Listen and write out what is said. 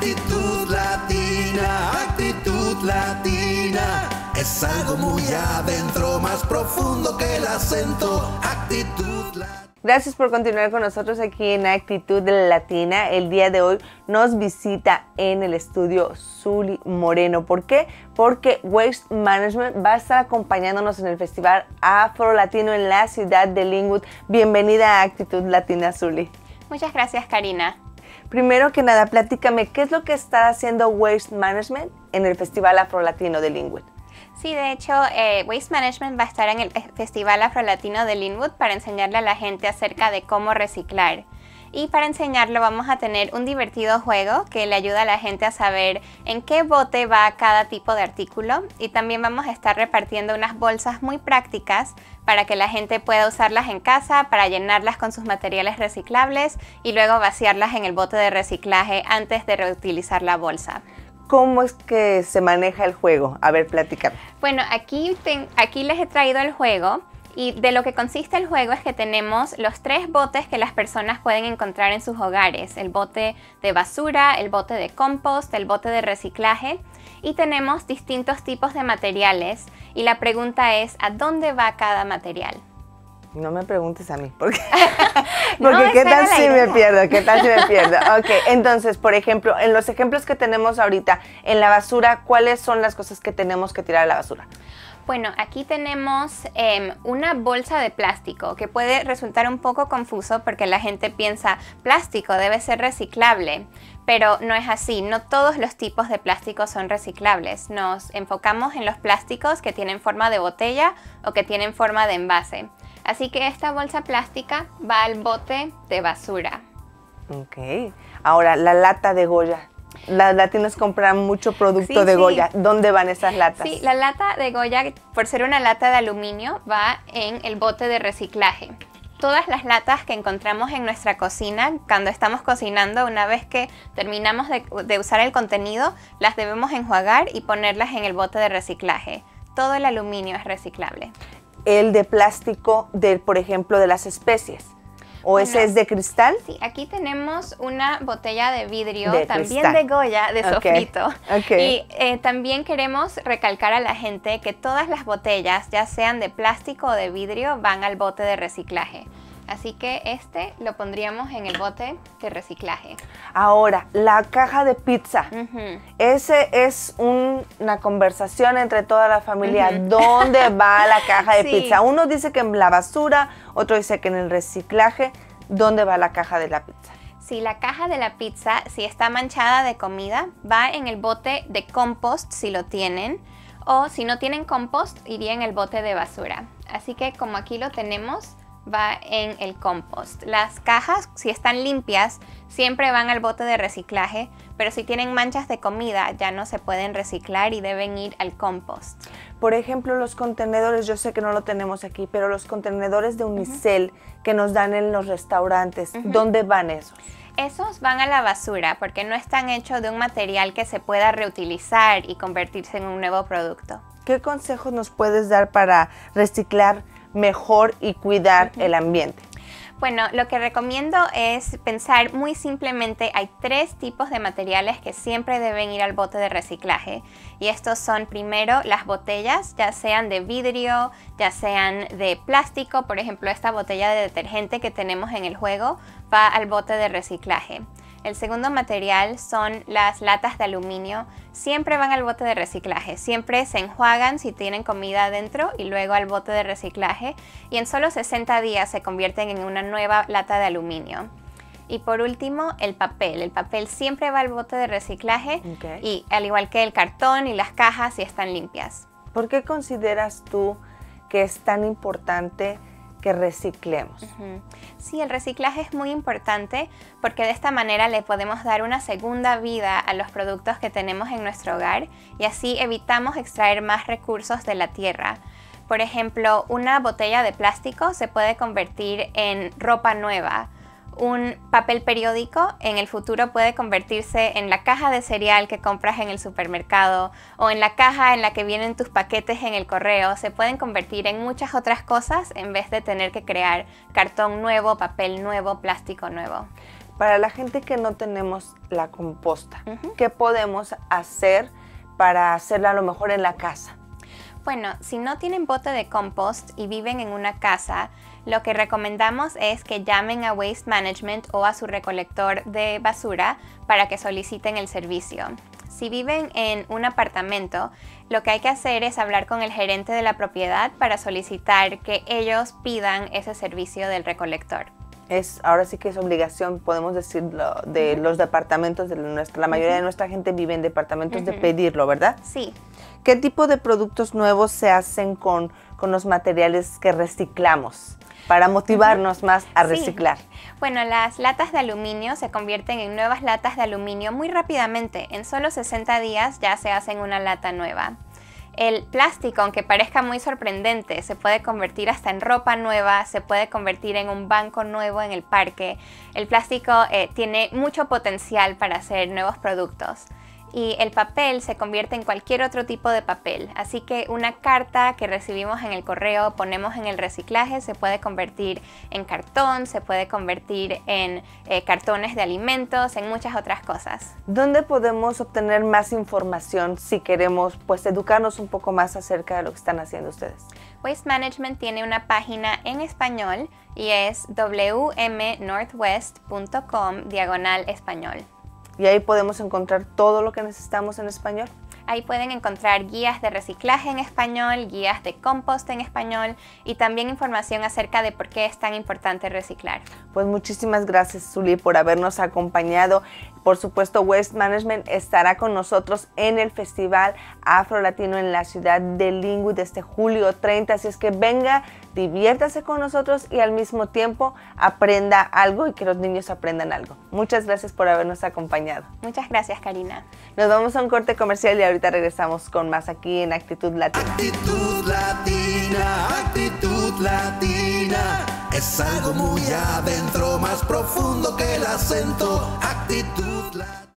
Actitud latina, actitud latina. Es algo muy adentro, más profundo que el acento. Actitud latina. Gracias por continuar con nosotros aquí en Actitud Latina. El día de hoy nos visita en el estudio Zuli Moreno. ¿Por qué? Porque Waste Management va a estar acompañándonos en el Festival Afro Latino en la ciudad de Linwood. Bienvenida a Actitud Latina, Zuli. Muchas gracias, Karina. Primero que nada, platícame, ¿qué es lo que está haciendo Waste Management en el Festival Afro Latino de Linwood? Sí, de hecho, eh, Waste Management va a estar en el Festival Afro-Latino de Linwood para enseñarle a la gente acerca de cómo reciclar. Y para enseñarlo vamos a tener un divertido juego que le ayuda a la gente a saber en qué bote va cada tipo de artículo. Y también vamos a estar repartiendo unas bolsas muy prácticas para que la gente pueda usarlas en casa, para llenarlas con sus materiales reciclables y luego vaciarlas en el bote de reciclaje antes de reutilizar la bolsa. ¿Cómo es que se maneja el juego? A ver, platícame. Bueno, aquí, aquí les he traído el juego. Y de lo que consiste el juego es que tenemos los tres botes que las personas pueden encontrar en sus hogares. El bote de basura, el bote de compost, el bote de reciclaje. Y tenemos distintos tipos de materiales. Y la pregunta es, ¿a dónde va cada material? No me preguntes a mí, porque, porque qué tal si me pierdo, qué tal si me pierdo. Ok, entonces, por ejemplo, en los ejemplos que tenemos ahorita, en la basura, ¿cuáles son las cosas que tenemos que tirar a la basura? Bueno, aquí tenemos em, una bolsa de plástico que puede resultar un poco confuso porque la gente piensa plástico debe ser reciclable, pero no es así. No todos los tipos de plástico son reciclables. Nos enfocamos en los plásticos que tienen forma de botella o que tienen forma de envase. Así que esta bolsa plástica va al bote de basura. Ok. Ahora, la lata de Goya. Las latinas compran mucho producto de Goya. ¿Dónde van esas latas? Sí, la lata de Goya, por ser una lata de aluminio, va en el bote de reciclaje. Todas las latas que encontramos en nuestra cocina, cuando estamos cocinando, una vez que terminamos de, de usar el contenido, las debemos enjuagar y ponerlas en el bote de reciclaje. Todo el aluminio es reciclable el de plástico, de, por ejemplo, de las especies. ¿O ese es de cristal? Sí, aquí tenemos una botella de vidrio, también de Goya, de sofrito. Y eh, también queremos recalcar a la gente que todas las botellas, ya sean de plástico o de vidrio, van al bote de reciclaje. Así que este lo pondríamos en el bote de reciclaje. Ahora, la caja de pizza. Ese es una conversación entre toda la familia. ¿Dónde va la caja de pizza? Uno dice que en la basura, otro dice que en el reciclaje. ¿Dónde va la caja de la pizza? Si la caja de la pizza, si está manchada de comida, va en el bote de compost si lo tienen. O si no tienen compost, iría en el bote de basura. Así que como aquí lo tenemos, va en el compost. Las cajas, si están limpias, siempre van al bote de reciclaje, pero si tienen manchas de comida ya no se pueden reciclar y deben ir al compost. Por ejemplo, los contenedores, yo sé que no lo tenemos aquí, pero los contenedores de unicel que nos dan en los restaurantes, ¿dónde van esos? Esos van a la basura porque no están hechos de un material que se pueda reutilizar y convertirse en un nuevo producto. ¿Qué consejos nos puedes dar para reciclar mejor y cuidar el ambiente? Bueno, lo que recomiendo es pensar muy simplemente, hay tres tipos de materiales que siempre deben ir al bote de reciclaje y estos son primero las botellas, ya sean de vidrio, ya sean de plástico, por ejemplo esta botella de detergente que tenemos en el juego va al bote de reciclaje. El segundo material son las latas de aluminio. Siempre van al bote de reciclaje, siempre se enjuagan si tienen comida adentro y luego al bote de reciclaje y en solo 60 días se convierten en una nueva lata de aluminio. Y por último, el papel. El papel siempre va al bote de reciclaje y al igual que el cartón y las cajas si están limpias. ¿Por qué consideras tú que es tan importante que reciclemos. Sí, el reciclaje es muy importante porque de esta manera le podemos dar una segunda vida a los productos que tenemos en nuestro hogar y así evitamos extraer más recursos de la tierra. Por ejemplo, una botella de plástico se puede convertir en ropa nueva un papel periódico en el futuro puede convertirse en la caja de cereal que compras en el supermercado o en la caja en la que vienen tus paquetes en el correo. Se pueden convertir en muchas otras cosas en vez de tener que crear cartón nuevo, papel nuevo, plástico nuevo. para la gente que no tenemos la composta, ¿qué podemos hacer para hacerla a lo mejor en la casa? Bueno, si no tienen bote de compost y viven en una casa, lo que recomendamos es que llamen a Waste Management o a su recolector de basura para que soliciten el servicio. Si viven en un apartamento, lo que hay que hacer es hablar con el gerente de la propiedad para solicitar que ellos pidan ese servicio del recolector. Es, ahora sí que es obligación, podemos decirlo, de los departamentos, de nuestra, la mayoría de nuestra gente vive en departamentos de pedirlo, ¿verdad? Sí. ¿Qué tipo de productos nuevos se hacen con, con los materiales que reciclamos? para motivarnos más a reciclar. Bueno, las latas de aluminio se convierten en nuevas latas de aluminio muy rápidamente. En solo 60 días ya se hacen una lata nueva. El plástico, aunque parezca muy sorprendente, se puede convertir hasta en ropa nueva, se puede convertir en un banco nuevo en el parque. El plástico eh, tiene mucho potencial para hacer nuevos productos y el papel se convierte en cualquier otro tipo de papel. Así que una carta que recibimos en el correo, ponemos en el reciclaje, se puede convertir en cartón, se puede convertir en eh, cartones de alimentos, en muchas otras cosas. ¿Dónde podemos obtener más información si queremos pues educarnos un poco más acerca de lo que están haciendo ustedes? Waste Management tiene una página en español y es wmnorthwest.com diagonal español y ahí podemos encontrar todo lo que necesitamos en español. Ahí pueden encontrar guías de reciclaje en español, guías de compost en español y también información acerca de por qué es tan importante reciclar. Pues muchísimas gracias, Zuli, por habernos acompañado. Por supuesto, Waste Management estará con nosotros en el Festival Afro Latino en la ciudad de Lingui desde julio 30. Así es que venga, diviértase con nosotros y al mismo tiempo aprenda algo y que los niños aprendan algo. Muchas gracias por habernos acompañado. Muchas gracias, Karina. Nos vamos a un corte comercial y ahorita regresamos con más aquí en Actitud Latina. Actitud Latina, actitud latina. Es algo muy adentro, más profundo que el acento. Actitud latina.